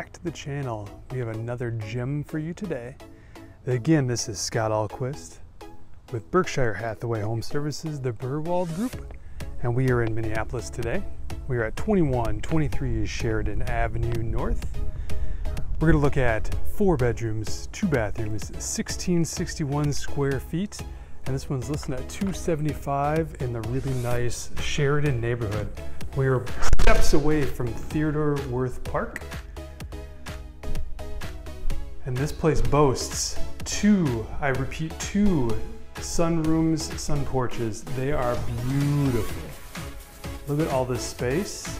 back to the channel. We have another gem for you today. Again, this is Scott Ahlquist with Berkshire Hathaway Home Services, the Berwald Group, and we are in Minneapolis today. We are at 2123 Sheridan Avenue North. We're gonna look at four bedrooms, two bathrooms, 1661 square feet, and this one's listed at 275 in the really nice Sheridan neighborhood. We're steps away from Theodore Wirth Park. And this place boasts two, I repeat, two sunrooms, sun porches. They are beautiful. Look at all this space.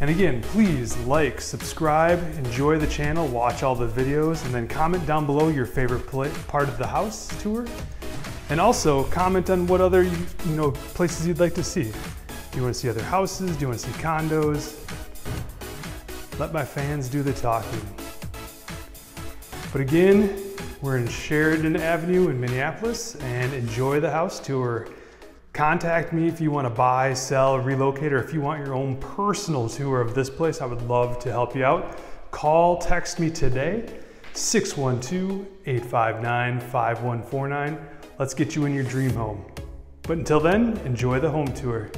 And again, please like, subscribe, enjoy the channel, watch all the videos, and then comment down below your favorite part of the house tour. And also comment on what other you know places you'd like to see. Do you want to see other houses? Do you want to see condos? Let my fans do the talking. But again, we're in Sheridan Avenue in Minneapolis and enjoy the house tour. Contact me if you want to buy, sell, relocate, or if you want your own personal tour of this place, I would love to help you out. Call, text me today, 612-859-5149. Let's get you in your dream home. But until then, enjoy the home tour.